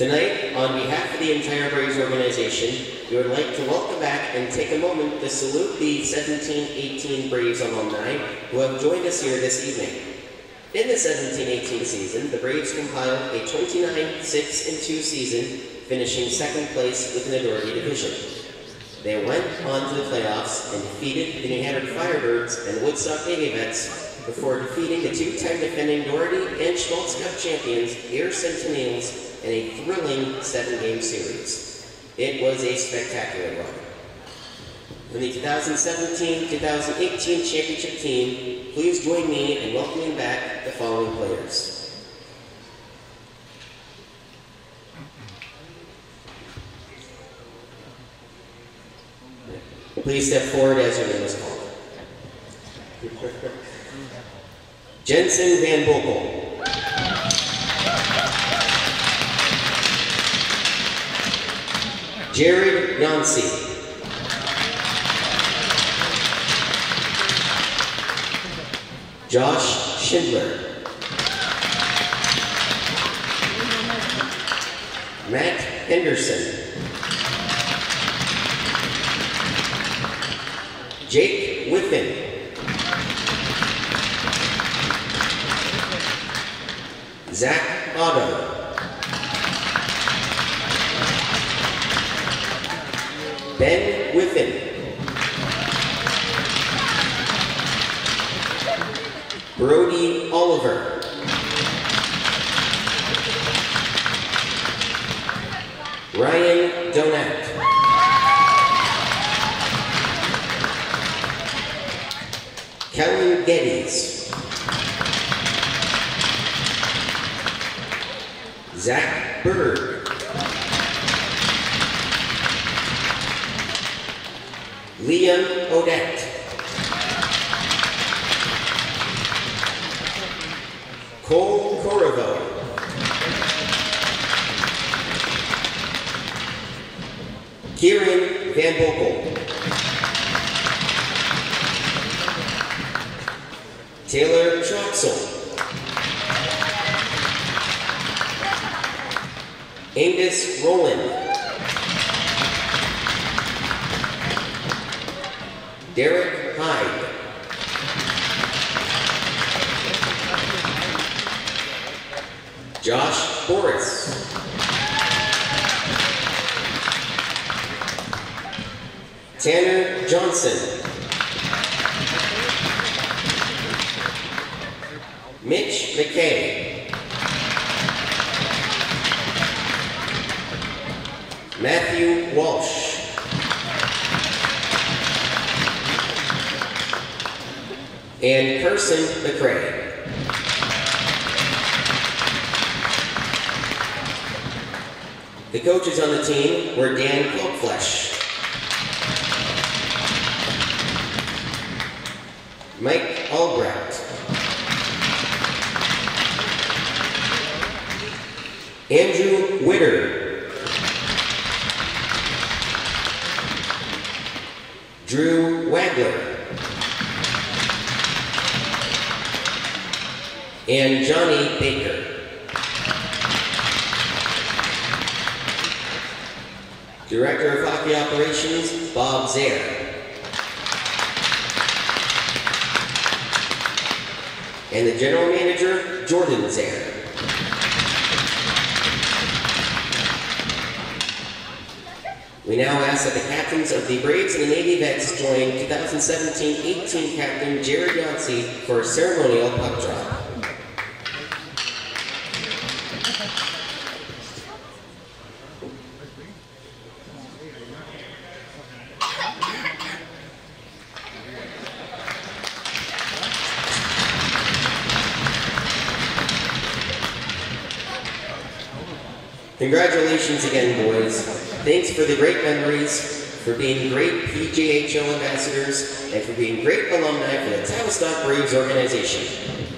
Tonight, on behalf of the entire Braves organization, we would like to welcome back and take a moment to salute the 17-18 Braves alumni who have joined us here this evening. In the 17-18 season, the Braves compiled a 29-6-2 season, finishing second place within the Doherty division. They went on to the playoffs and defeated the New Hamburg Firebirds and Woodstock Navy Vets before defeating the two-time defending Doherty and Schmaltz Cup champions, Ayr Centennials, in a thrilling seven-game series. It was a spectacular run. For the 2017-2018 championship team, please join me in welcoming back the following players. Please step forward as your name is called. Jensen Van Boekel. Jared Yantzi. Josh Schindler. Matt Henderson. Jake Whiffen. Zach Otto. Ben Whiffen. Brody Oliver. Ryan Donat. Kellen Geddes. Zach Bird. Liam Odette. Cole Corriveau. Kieran Van Boekel. Taylor Troxel. Angus Rowland. Derek Hyde. Josh Boris. Tanner Johnson. Mitch McKay. Matthew Walsh. And Carson McCray. The coaches on the team were Dan Kilkflesh, Mike Albrecht, Andrew Witter, Drew Wagler, and Johnny Baker. Director of Hockey Operations, Bob Zehr. And the General Manager, Jordan Zehr. We now ask that the captains of the Braves and the Navy Vets join 2017-18 Captain Jared Yantzi for a ceremonial puck drop. Congratulations again, boys. Thanks for the great memories, for being great PJHL ambassadors, and for being great alumni for the Tavistock Braves organization.